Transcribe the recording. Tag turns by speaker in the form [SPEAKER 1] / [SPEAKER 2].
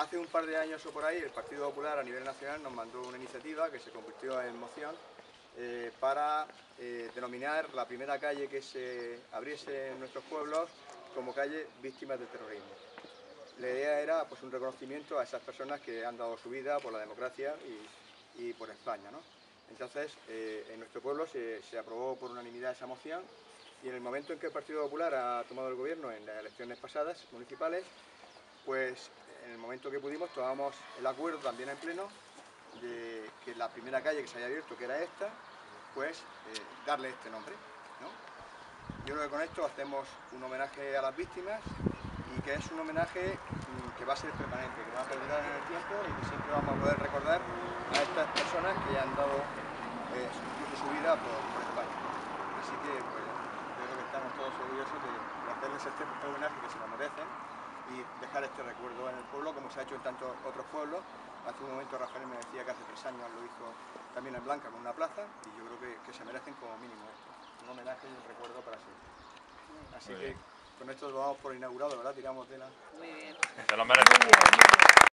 [SPEAKER 1] hace un par de años o por ahí el Partido Popular a nivel nacional nos mandó una iniciativa que se convirtió en moción eh, para eh, denominar la primera calle que se abriese en nuestros pueblos como calle víctimas del terrorismo. La idea era pues, un reconocimiento a esas personas que han dado su vida por la democracia y, por España. Entonces, eh, en nuestro pueblo se aprobó por unanimidad esa moción y en el momento en que el Partido Popular ha tomado el gobierno en las elecciones pasadas, municipales, pues en el momento que pudimos tomamos el acuerdo también en pleno de que la primera calle que se haya abierto, que era esta, pues eh, darle este nombre. Yo creo que con esto hacemos un homenaje a las víctimas y que es un homenaje mm, que va a ser permanente, que va a perdurar en el tiempo y que siempre vamos a poder recordar a estas personas que han dado eh, su vida por, España. Así que pues, creo que estamos todos orgullosos de, hacerles este homenaje que se lo merecen y dejar este recuerdo en el pueblo como se ha hecho en tantos otros pueblos. Hace un momento Rafael me decía que hace tres años lo hizo también en Blanca con una plaza y yo creo que, que se merecen como mínimo esto, un homenaje y un recuerdo para siempre. Así que con esto lo vamos por inaugurado, ¿verdad? Tiramos de la...
[SPEAKER 2] Muy bien. Se lo merecen.